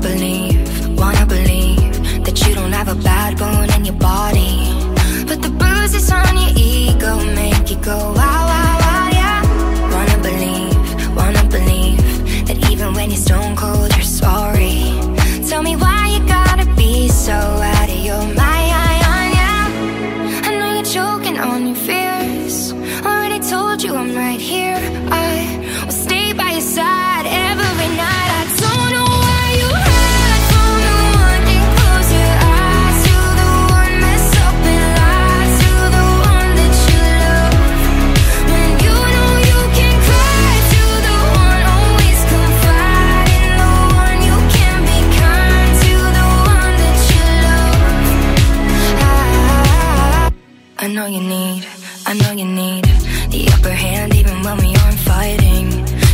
believe, wanna believe that you don't have a bad bone in your body. But the bruises on your ego make you go yeah. Wanna believe, wanna believe that even when you're stone cold, you're sorry. Tell me why you gotta be so out of your mind, yeah. I know you're choking on your fears. Already told you I'm right here. I know you need, I know you need the upper hand even when we aren't fighting.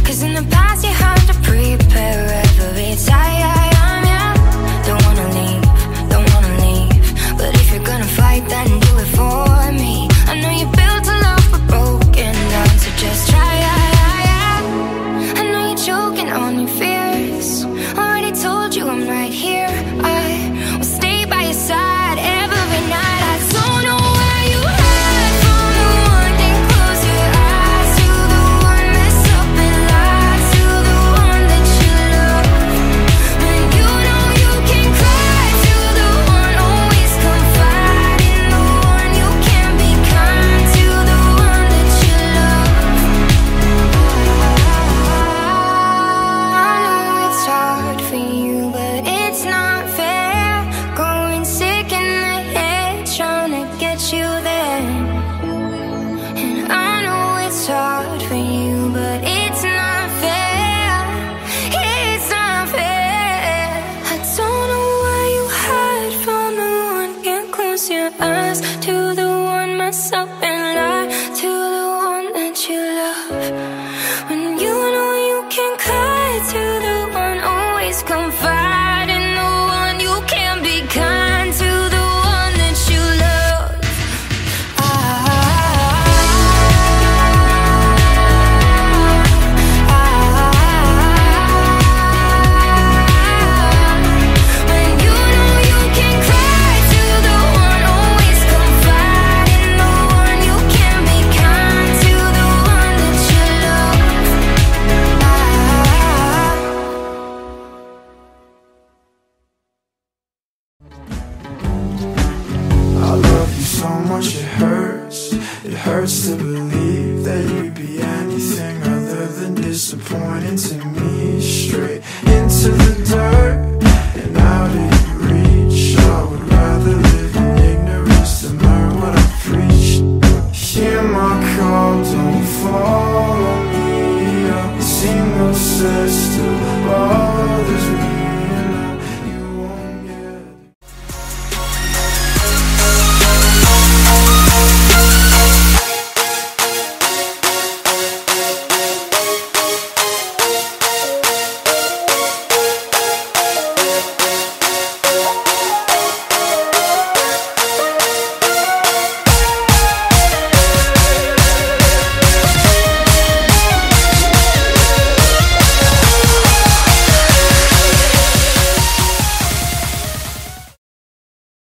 Cause in the past you had to prepare every time. Yeah. Don't wanna leave, don't wanna leave. But if you're gonna fight, then do it for me. to the one myself much it hurts. It hurts to believe that you'd be anything other than disappointing to me. Straight into the dirt and out of your reach. I would rather live in ignorance than learn what I preach. Hear my call, don't follow me. A single says still bothers me.